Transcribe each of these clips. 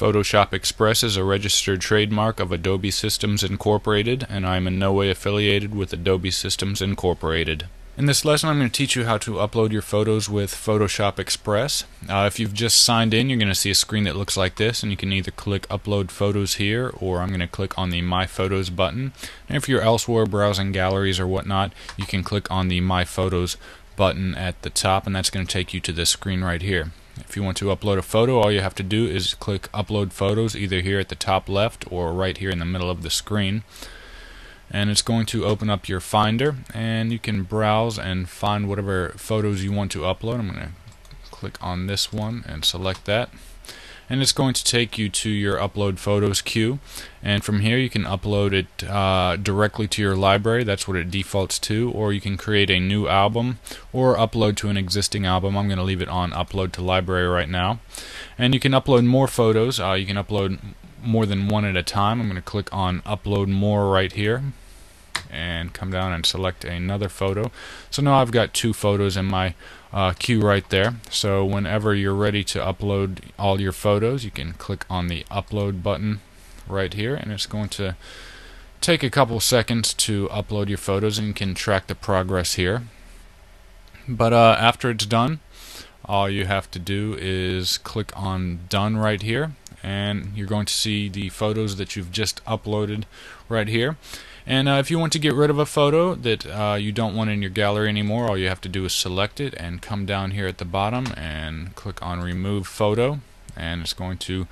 Photoshop Express is a registered trademark of Adobe Systems Incorporated, and I am in no way affiliated with Adobe Systems Incorporated. In this lesson, I'm going to teach you how to upload your photos with Photoshop Express. Uh, if you've just signed in, you're going to see a screen that looks like this, and you can either click Upload Photos here, or I'm going to click on the My Photos button. And if you're elsewhere browsing galleries or whatnot, you can click on the My Photos button at the top, and that's going to take you to this screen right here. If you want to upload a photo, all you have to do is click Upload Photos either here at the top left or right here in the middle of the screen. And it's going to open up your Finder, and you can browse and find whatever photos you want to upload. I'm going to click on this one and select that and it's going to take you to your upload photos queue. And from here you can upload it uh, directly to your library. That's what it defaults to. Or you can create a new album or upload to an existing album. I'm going to leave it on upload to library right now. And you can upload more photos. Uh, you can upload more than one at a time. I'm going to click on upload more right here and come down and select another photo. So now I've got two photos in my uh, queue right there. So whenever you're ready to upload all your photos, you can click on the upload button right here and it's going to take a couple seconds to upload your photos and you can track the progress here. But uh, after it's done, all you have to do is click on done right here and you're going to see the photos that you've just uploaded right here. And uh, if you want to get rid of a photo that uh, you don't want in your gallery anymore all you have to do is select it and come down here at the bottom and click on remove photo. And it's going to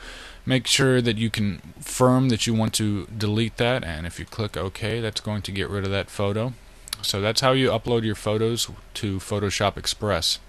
make sure that you confirm that you want to delete that. And if you click OK that's going to get rid of that photo. So that's how you upload your photos to Photoshop Express